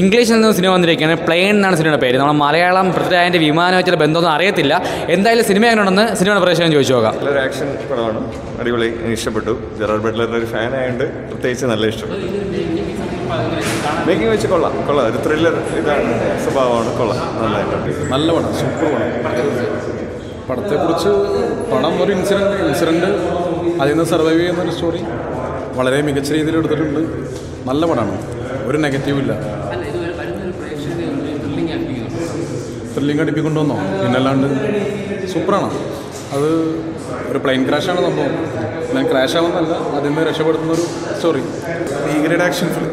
ഇംഗ്ലീഷിൽ നിന്ന് സിനിമ വന്നിരിക്കുകയാണ് പ്ലെയിൻ എന്നാണ് സിനിമയുടെ പേര്. നമ്മൾ മലയാളം പൃഥ്വിരാജിന്റെ വിമാനമായിട്ടുള്ള ബന്ധമൊന്നും അറിയത്തില്ല. എന്തായാലും സിനിമ എങ്ങനെയുണ്ടെന്ന് സിനിമയുടെ പ്രേക്ഷകൻ ചോദിച്ചു നോക്കാം. നല്ലൊരു ആക്ഷൻ പടമാണ്. അടിപൊളി എനിക്ക് ഇഷ്ടപ്പെട്ടു. ജെറാർഡ് ബട്ട്ലറിന്റെ ഒരു ഫാൻ ആയതുകൊണ്ട് പ്രത്യേകിച്ച് നല്ല ഇഷ്ടപ്പെട്ടു മേക്കിംഗ് വെച്ച് കൊള്ളാം കൊള്ളാം. ഒരു ത്രില്ലർ ഇതാണ്. സ്വഭാവമാണ് കൊള്ളാം. നല്ലതായിട്ട് നല്ല പടം സൂപ്പർ പടം. പടത്തെക്കുറിച്ച് പടം ഒരു ഇൻസിഡന്റ് ഇൻസിഡന്റ് അതിൽ നിന്ന് സർവൈവ് ചെയ്യുന്ന ഒരു സ്റ്റോറി വളരെ മികച്ച രീതിയിൽ എടുത്തിട്ടുണ്ട്. നല്ല പടമാണ് ഒരു നെഗറ്റീവ് ഇല്ല ത്രില്ലിംഗ് അടുപ്പിക്കൊണ്ടുവന്നോ പിന്നല്ലാണ്ട് സൂപ്പറാണ്. അത് ഒരു പ്ലെയിൻ ക്രാഷാണ് സംഭവം. പ്ലെയിൻ ക്രാഷ് ആവുന്നല്ല അതിൽ നിന്ന് രക്ഷപ്പെടുത്തുന്ന ഒരു സ്റ്റോറി ഭീകരയുടെ ആക്ഷൻ ഫിലിം